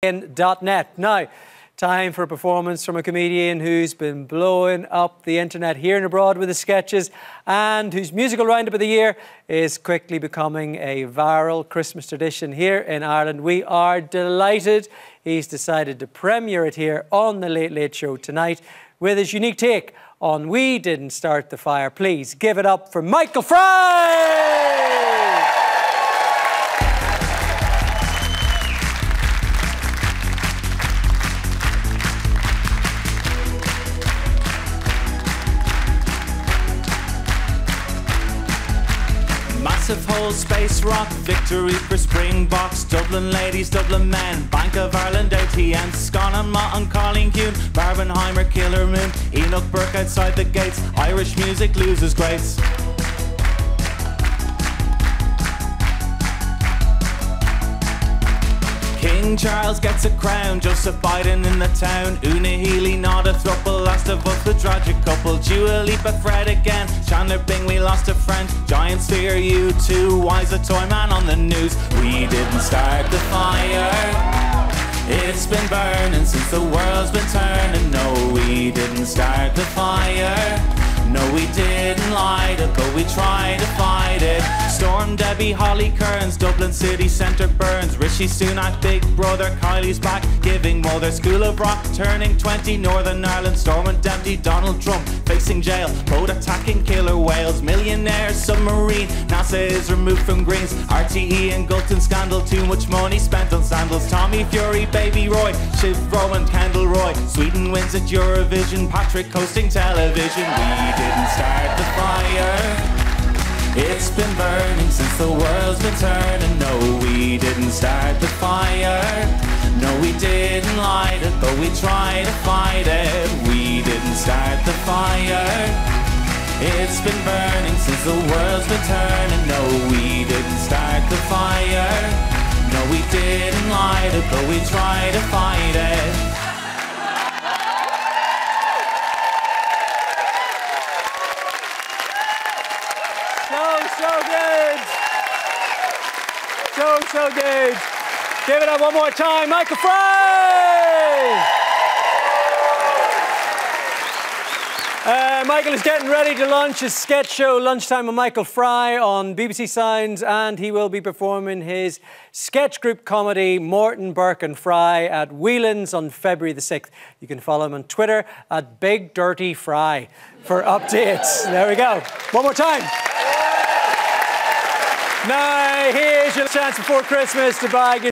Now, time for a performance from a comedian who's been blowing up the internet here and abroad with his sketches and whose musical roundup of the year is quickly becoming a viral Christmas tradition here in Ireland. We are delighted he's decided to premiere it here on The Late Late Show tonight with his unique take on We Didn't Start the Fire. Please give it up for Michael Fry! Massive hole, space rock, victory for Springboks, Dublin ladies, Dublin men, Bank of Ireland, ATM, Scannon, Mott Colleen Kuhn, Barbenheimer, Killer Moon, Enoch Burke outside the gates, Irish music loses greats. King Charles gets a crown, Joseph Biden in the town, Una Healy not a throuple, last of us the tragic couple, Dua Lipa Fred again, Chandler Bing we lost a friend, Giants fear you too, why's a toy man on the news? We didn't start the fire. It's been burning since the world's been turning. No, we didn't start the fire. No, we didn't light it, but we tried to. Storm Debi, Holly Cairns, Dublin City Centre burns. Rishi Sunak, Big Brother, Kylie's back, giving mother School of Rock, turning 20. Northern Ireland, Stormont empty, Donald Trump facing jail. Boat attacking killer whales, millionaire submarine. Neasa is removed from Greens. RTE and Gulton scandal, too much money spent on sandals. Tommy Fury, Baby Roy, Shiv Roman, Kendall Roy. Sweden wins at Eurovision, Patrick hosting television. We didn't start. It's been burning since the world's been turning. No, we didn't start the fire. No, we didn't light it, but we tried to fight it. We didn't start the fire. It's been burning since the world's been turning. No, we didn't start the fire. No, we didn't light it, but we tried to fight it. So, so good. Give it up one more time, Michael Fry! Uh, Michael is getting ready to launch his sketch show, Lunchtime with Michael Fry, on BBC Sounds, and he will be performing his sketch group comedy, Morton, Burke and Fry, at Whelan's on February the 6th. You can follow him on Twitter at Big Dirty Fry for updates. There we go. One more time. Now, here's your chance before Christmas to bag